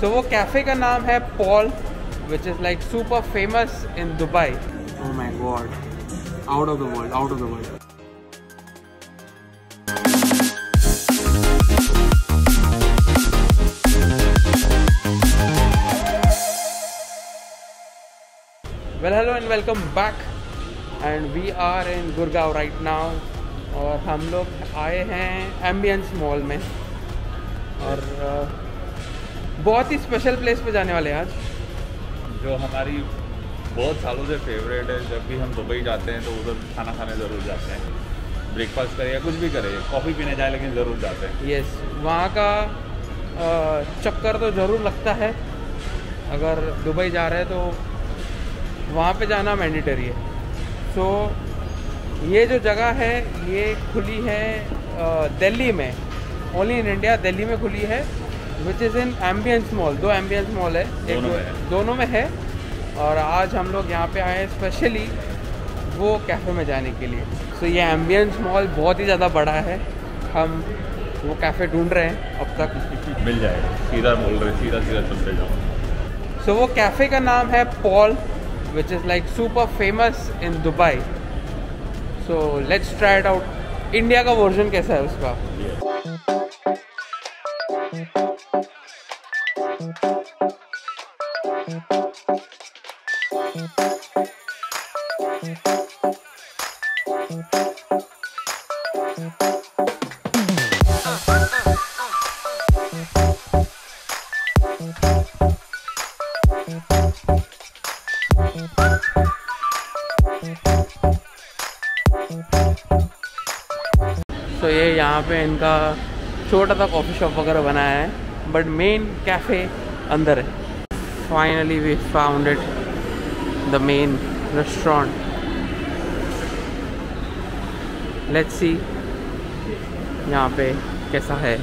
सो so, वो cafe का नाम है Paul which is like super famous in Dubai god out of the world out of the world well hello and welcome back and we are in Gurgaon right now और हम लोग आए हैं ambience mall में. और बहुत ही special place पे जाने वाले हैं आज। जो हमारी बहुत सालों से फेवरेट है जब भी हम दुबई जाते हैं तो उधर खाना खाने ज़रूर जाते हैं। ब्रेकफास्ट करें या कुछ भी करें कॉफ़ी पीने जाए लेकिन ज़रूर जाते हैं। यस वहाँ का चक्कर तो ज़रूर लगता है। अगर दुबई जा रहे हैं तो वहाँ पे जाना मैंडेटरी है। सो so, ये जो जगह है ये खुली है दिल्ली में। ओनली इन इंडिया दिल्ली में खुली है। Which is in Ambience mall दो एम्बियंस मॉल है। एक दोनों में है। दोनों में है। और आज हम लोग यहाँ पे आए हैं स्पेशली वो कैफ़े में जाने के लिए। सो so, ये एम्बियंस मॉल बहुत ही ज़्यादा बड़ा है। हम वो कैफ़े ढूंढ रहे हैं। अब तक मिल जाएगा। सीधा बोल रहे सीधा सीधा चलते जाओ। सो so, वो कैफ़े का नाम है Paul which is like super famous in Dubai so let's try it out India का वर्जन कैसा है उसका? So, ये यहाँ पे इनका छोटा सा कॉफ़ी शॉप वगैरह बनाया है बट मेन कैफ़े अंदर है। finally we found it the main restaurant let's see yahan pe kaisa hai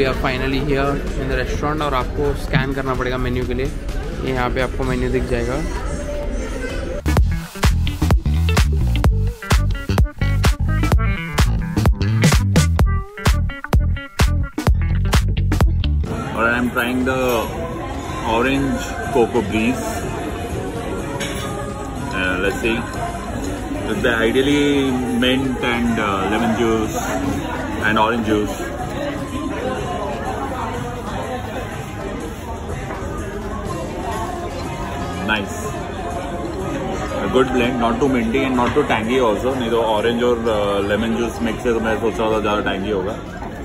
we are finally here in the restaurant और आपको स्कैन करना पड़ेगा मेन्यू के लिए। यहाँ पे आपको मेन्यू दिख जाएगा। और I am trying the orange cocoa breeze let's see with the ideally mint and uh, lemon juice and orange nice a good blend not too minty and not too tangy also नहीं तो orange और lemon juice mix है तो मैं सोच रहा था ज़्यादा tangy होगा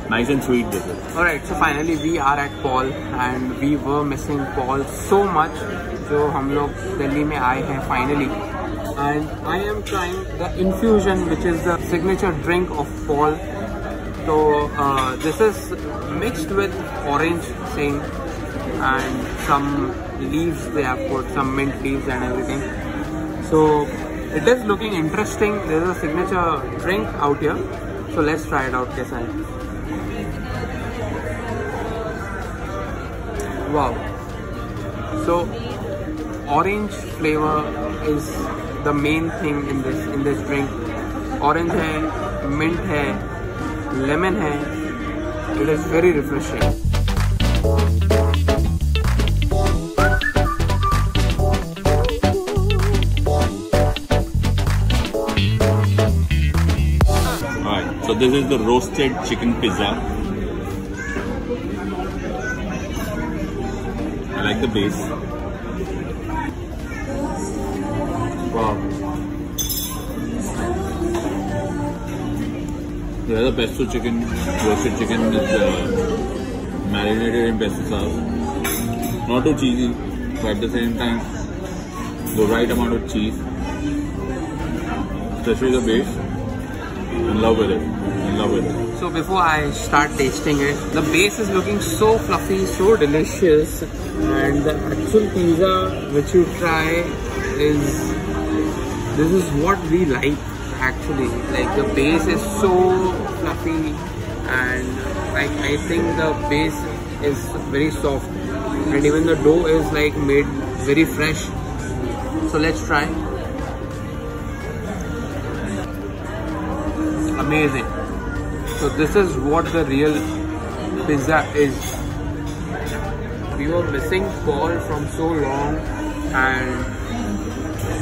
nice and sweet this is Alright, so finally we are at Paul and we were missing Paul so much जो हम लोग दिल्ली में आए हैं finally and I am trying the infusion which is the signature drink of Paul so uh, this is mixed with orange thing and some leaves they have put, some mint leaves and everything. So it is looking interesting. There's a signature drink out here. So let's try it out, Kesari. Wow. So orange flavor is the main thing in this in this drink. Orange hai, mint hai, lemon hai. It is very refreshing. This is the roasted chicken pizza. I like the base. Wow. The other pesto chicken, roasted chicken is uh, marinated in pesto sauce. Not too cheesy, but at the same time, the right amount of cheese. especially the base. In love with it. In love with it. So before I start tasting it, the base is looking so fluffy, so delicious, and the actual pizza which you try is this is what we like actually. Like the base is so fluffy, and like I think the base is very soft, and even the dough is like made very fresh. So let's try. Amazing. So this is what the real pizza is. We were missing Paul from so long and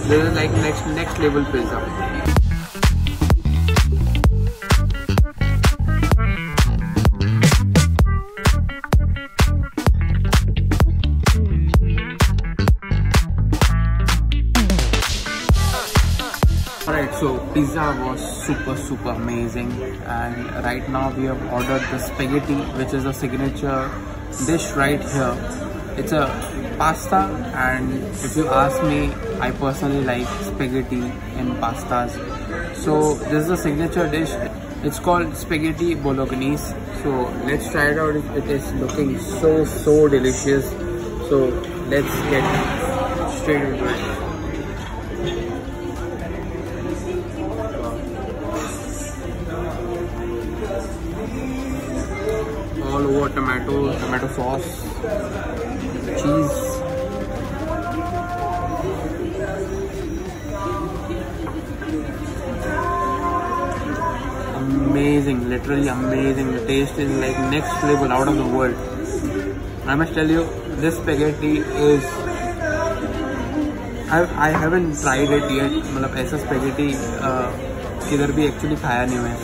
this is like next next level pizza. Alright, so pizza was super super amazing and right now we have ordered the spaghetti which is a signature dish right here. It's a pasta and if you ask me, I personally like spaghetti in pastas. So this is a signature dish. It's called spaghetti bolognese. So let's try it out. It is looking so so delicious. So let's get straight into it. tomato, tomato sauce, cheese. Amazing, literally amazing. The taste is like next level, out of the world. I must tell you, this spaghetti is. I, I haven't tried it yet. मतलब ऐसा spaghetti uh, किधर भी actually खाया नहीं मैं.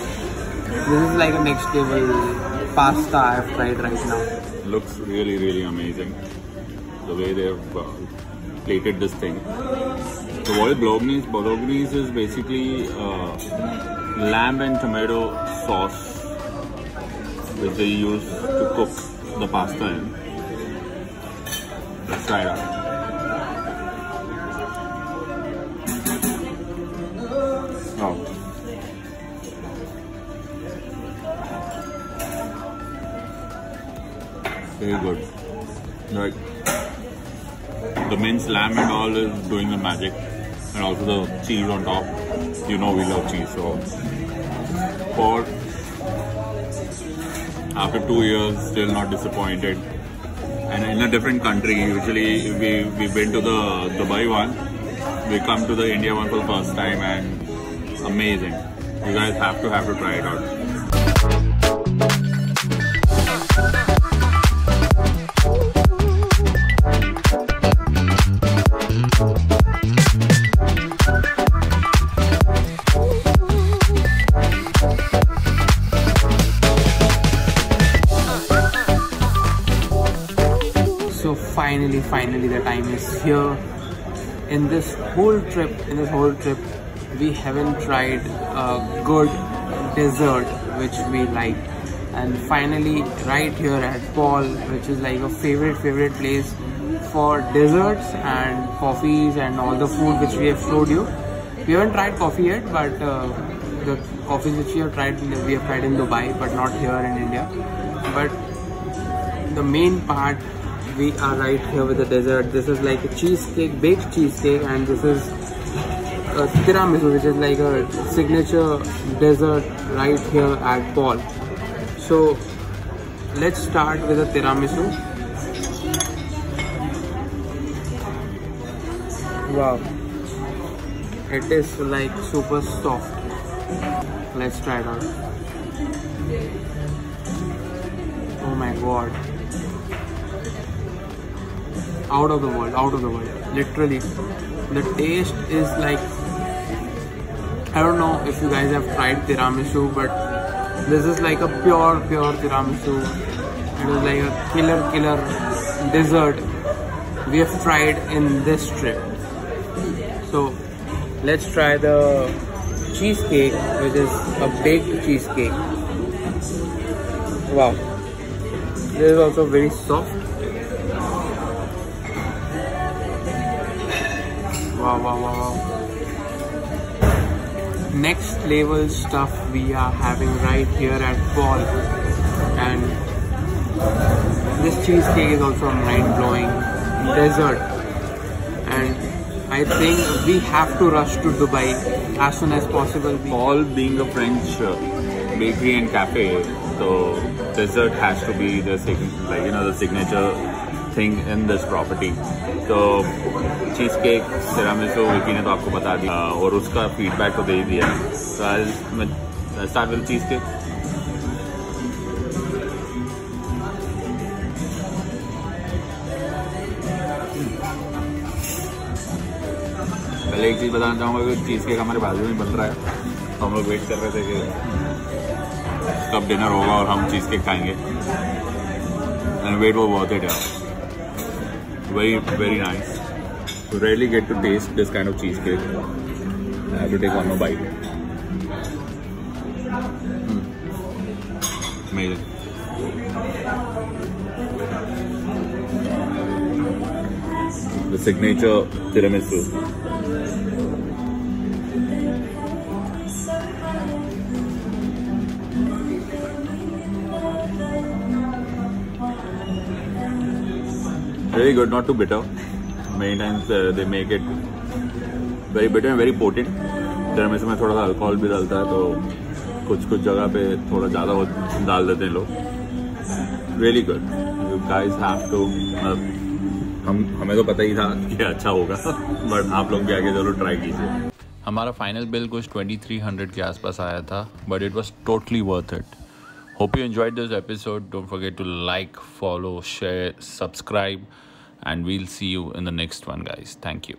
This is like a next level pasta I've tried right now. Looks really, really amazing. The way they've uh, plated this thing. So what is bolognese? Bolognese is basically uh, lamb and tomato sauce which they use to cook the pasta in. Let's try it out. Very good. Like the minced lamb and all is doing the magic, and also the cheese on top. You know we love cheese, so for after two years, still not disappointed. And in a different country, usually we we've been to the Dubai one, we come to the India one for the first time, and amazing. You guys have to have to try it out. So finally, finally the time is here. In this whole trip, in this whole trip, we haven't tried a good dessert which we like. And finally, right here at Paul, which is like a favorite, favorite place for desserts and coffees and all the food which we have showed you. We haven't tried coffee yet, but uh, the coffees which we have tried, we have tried in Dubai, but not here in India. But the main part we are right here with the dessert. This is like a cheesecake baked cheesecake and this is a tiramisu which is like a signature dessert right here at paul. So let's start with the tiramisu. Wow. It is like super soft. Let's try it out. Oh my god out of the world out of the world literally. The taste is like i don't know if you guys have tried tiramisu but this is like a pure pure tiramisu. It is like a killer killer dessert. We have tried in this trip. So let's try the cheesecake which is a baked cheesecake. Wow. This is also very soft Wow, wow, wow, wow. next level stuff we are having right here at Paul and this cheesecake is also mind blowing dessert and I think we have to rush to Dubai as soon as possible. Paul being a French uh, bakery and cafe, so dessert has to be the like you know the signature thing in this property. So cheesecake tiramisu Vicky ने तो आपको बता दिया और उसका feedback तो दे ही दिया। तो स्टार्ट विद चीज़ केक पहले एक चीज़ बताना चाहूँगा कि चीज़ केक हमारे बाजू में बन रहा है। तो हम लोग वेट कर रहे थे कि कब डिनर होगा और हम चीज़ केक खाएँगे। एंड वेट वो बहुत ही है very, very nice. Rarely get to taste this kind of cheesecake. I have to take one more bite. Mm. Amazing. The signature tiramisu. Very good not too bitter. Many times uh, they make very very bitter and very potent. गर्म इसमें थोड़ा सा alcohol भी डालता है तो कुछ कुछ जगह पे थोड़ा ज़्यादा वो डाल देते हैं लोग really good you have to हम हमें तो पता ही था कि अच्छा होगा बट आप लोग भी आगे ज़रूर ट्राई कीजिए। हमारा फाइनल बिल कुछ 2300 के आसपास आया था but it was totally worth it hope you enjoy this episode don't forget to like follow share subscribe and we'll see you in the next one guys. Thank you